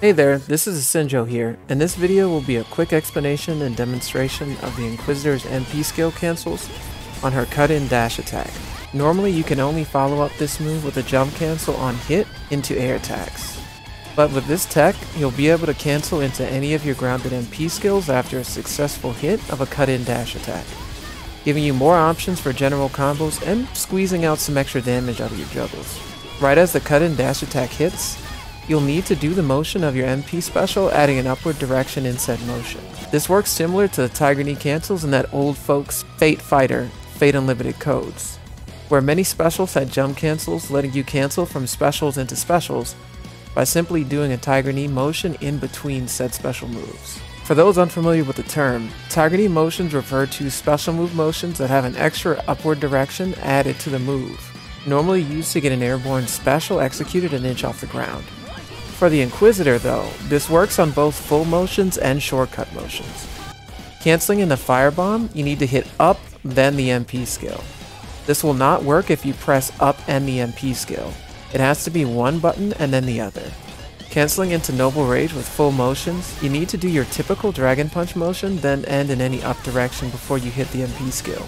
Hey there, this is Hsien Jo here, and this video will be a quick explanation and demonstration of the Inquisitor's MP skill cancels on her cut-in dash attack. Normally you can only follow up this move with a jump cancel on hit into air attacks. But with this tech, you'll be able to cancel into any of your grounded MP skills after a successful hit of a cut-in dash attack, giving you more options for general combos and squeezing out some extra damage out of your juggles. Right as the cut-in dash attack hits, you'll need to do the motion of your MP special, adding an upward direction in said motion. This works similar to the Tiger Knee cancels in that old folks Fate Fighter, Fate Unlimited codes, where many specials had jump cancels, letting you cancel from specials into specials by simply doing a Tiger Knee motion in between said special moves. For those unfamiliar with the term, Tiger Knee motions refer to special move motions that have an extra upward direction added to the move, normally used to get an airborne special executed an inch off the ground. For the Inquisitor though, this works on both full motions and shortcut motions. Canceling in the Firebomb, you need to hit up, then the MP skill. This will not work if you press up and the MP skill. It has to be one button and then the other. Canceling into Noble Rage with full motions, you need to do your typical Dragon Punch motion, then end in any up direction before you hit the MP skill.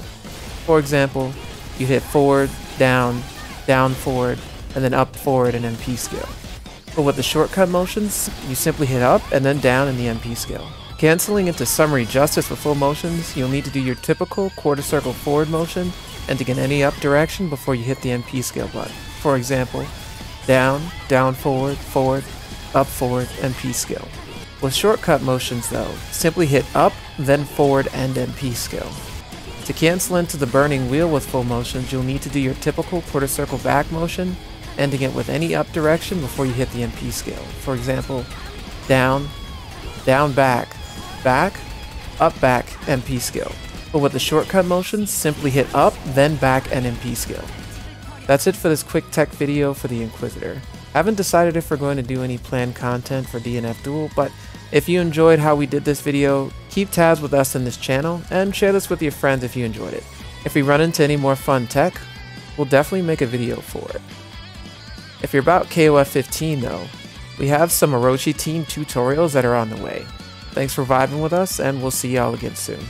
For example, you hit forward, down, down forward, and then up forward and MP skill. But with the shortcut motions, you simply hit up and then down in the MP skill. Canceling into Summary Justice with full motions, you'll need to do your typical quarter circle forward motion and to get any up direction before you hit the MP skill button. For example, down, down forward, forward, up forward, MP skill. With shortcut motions though, simply hit up, then forward and MP skill. To cancel into the burning wheel with full motions, you'll need to do your typical quarter circle back motion ending it with any up direction before you hit the MP skill. For example, down, down back, back, up back, MP skill. But with the shortcut motions, simply hit up, then back and MP skill. That's it for this quick tech video for the Inquisitor. Haven't decided if we're going to do any planned content for DNF Duel, but if you enjoyed how we did this video, keep tabs with us in this channel, and share this with your friends if you enjoyed it. If we run into any more fun tech, we'll definitely make a video for it. If you're about KOF 15 though, we have some Orochi team tutorials that are on the way. Thanks for vibing with us, and we'll see y'all again soon.